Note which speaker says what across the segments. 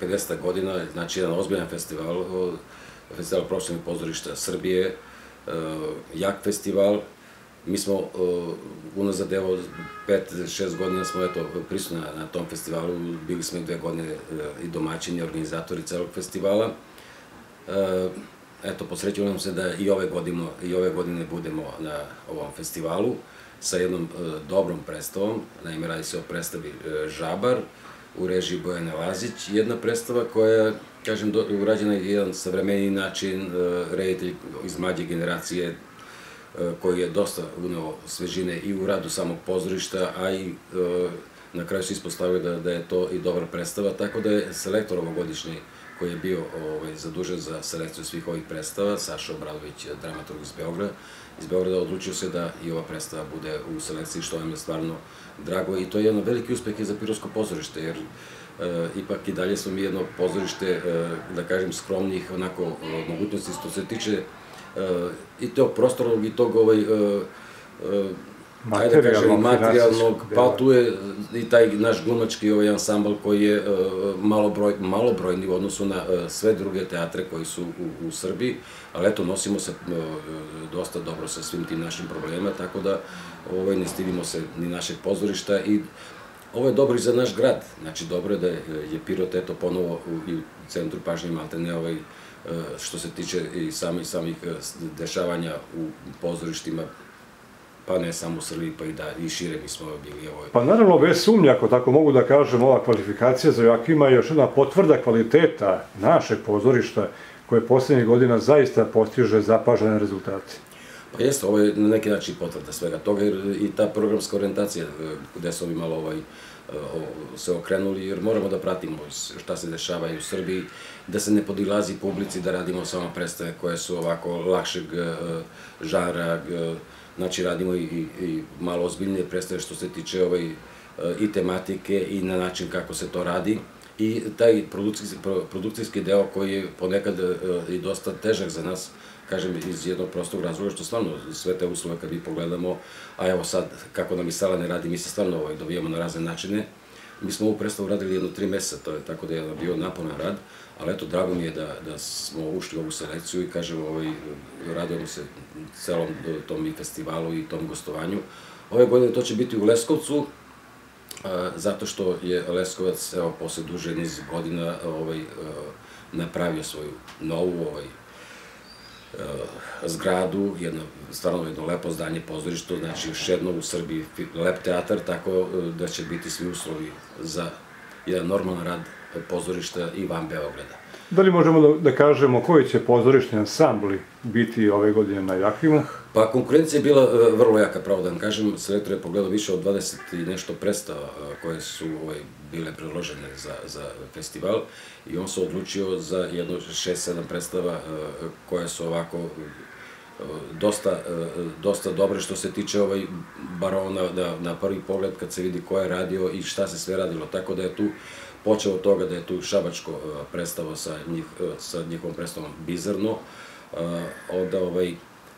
Speaker 1: 50. godina, znači jedan ozbiljan festival, festival profesionalnih pozorišta Srbije, jak festival, mi smo unazad evo 5-6 godina smo eto prisutni na, tom festivalu, bili smo i dve godine i domaćini, organizatori celog festivala. Eto, posrećilo nam se da i ove, godine, i ove godine budemo na ovom festivalu sa jednom dobrom predstavom, naime radi se o predstavi Žabar, u režiji Bojane Lazić, jedna predstava koja, kažem, urađena je jedan savremeniji način, reditelj iz mlađe generacije, koji je dosta uneo svežine i u radu samog pozorišta, a i na kraju se ispostavio da, da je to i dobra predstava, tako da je selektor ovogodišnji koji je bio ovaj, zadužen za selekciju svih ovih predstava, Saša Obradović, dramaturg iz Beograda, iz Beograda odlučio se da i ova predstava bude u selekciji, što vam je stvarno drago i to je jedno veliki uspeh i za Pirovsko pozorište, jer e, ipak i dalje smo mi jedno pozorište, e, da kažem, skromnih onako mogućnosti što se tiče e, i tog prostornog i tog ovaj, ajde da kažem, materijalnog, pa tu je i taj naš glumački ovaj ansambl koji je malobroj, malobrojni u odnosu na sve druge teatre koji su u, u Srbiji, ali eto, nosimo se dosta dobro sa svim tim našim problemima, tako da ovaj, ne stidimo se ni našeg pozorišta i ovo je dobro i za naš grad, znači dobro je da je, je Pirot eto ponovo u, i u centru pažnje Maltene ovaj, što se tiče i samih, samih dešavanja u pozorištima pa ne samo u Srbiji, pa i, da, i šire mi smo bili. Ovo...
Speaker 2: Pa naravno, bez sumnja, ako tako mogu da kažem, ova kvalifikacija za Joakima je još jedna potvrda kvaliteta našeg pozorišta koje poslednjih godina zaista postiže zapažene rezultate.
Speaker 1: Pa jeste, ovo je na neki način potvrda svega toga, jer i ta programska orientacija, e, gde su ovi malo ovaj, e, se okrenuli, jer moramo da pratimo šta se dešava i u Srbiji, da se ne podilazi publici, da radimo samo predstave koje su ovako lakšeg e, žara, Znači, radimo i, i malo ozbiljnije predstave što se tiče ovaj, i tematike i na način kako se to radi. I taj produkcijski, produkcijski deo koji je ponekad e, i dosta težak za nas, kažem, iz jednog prostog razloga, što stvarno sve te uslove kad mi pogledamo, a evo sad, kako nam i sala ne radi, mi se stvarno ovaj, dobijamo na razne načine, Mi smo ovu predstavu radili jedno tri meseca, to je tako da je bio naporan rad, ali eto, drago mi je da, da smo ušli u ovu selekciju i kažem, ovaj, radujemo se celom tom i festivalu i tom gostovanju. Ove godine to će biti u Leskovcu, a, zato što je Leskovac, evo, posle duže niz godina ovaj, napravio svoju novu ovaj, zgradu, jedno, stvarno jedno lepo zdanje pozorište, znači još jedno u Srbiji lep teatar, tako eh, da će biti svi uslovi za jedan normalan rad pozorišta i van Beograda.
Speaker 2: Da li možemo da, da kažemo koji će pozorišni ansambli biti ove godine na Jakimu?
Speaker 1: Pa konkurencija je bila uh, vrlo jaka, pravo da vam kažem. Selektor je pogledao više od 20 i nešto predstava uh, koje su ovaj, bile predložene za, za festival i on se odlučio za jedno 6-7 predstava uh, koje su ovako dosta, dosta dobre što se tiče ovaj barona da, na prvi pogled kad se vidi ko je radio i šta se sve radilo. Tako da je tu počeo od toga da je tu Šabačko predstavo sa, njih, sa njihovom predstavom Bizarno, onda ovaj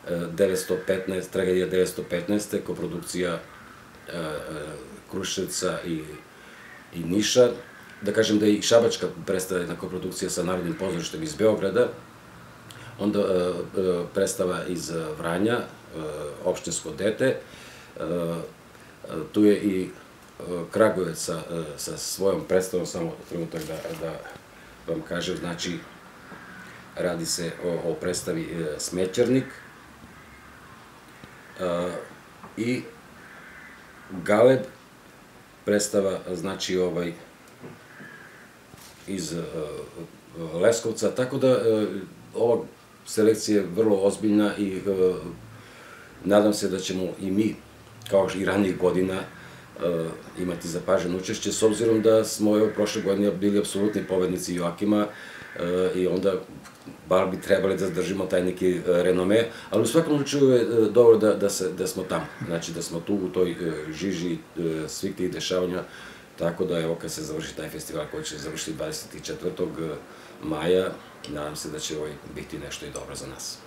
Speaker 1: 915, tragedija 915. koprodukcija Kruševca i, i Niša. Da kažem da je i Šabačka predstava jedna koprodukcija sa Narodnim pozorištem iz Beograda, onda predstava iz Vranja, opštinsko dete, tu je i Kragujevac sa, sa svojom predstavom, samo trenutak da, da vam kažem, znači, radi se o, o predstavi Smećarnik i Galeb, predstava, znači, ovaj, iz Leskovca, tako da ova selekcija je vrlo ozbiljna i nadam se da ćemo i mi, kao i ranijih godina, Eh, imati zapaženo učešće, s obzirom da smo evo prošle godine bili apsolutni pobednici Joakima eh, i onda bar bi trebali da zadržimo taj neki renome, ali u svakom slučaju je dobro da, da, se, da smo tamo, znači da smo tu u toj žiži svih tih dešavanja, tako da evo kad se završi taj festival koji će završiti 24. maja, nadam se da će ovaj biti nešto i dobro za nas.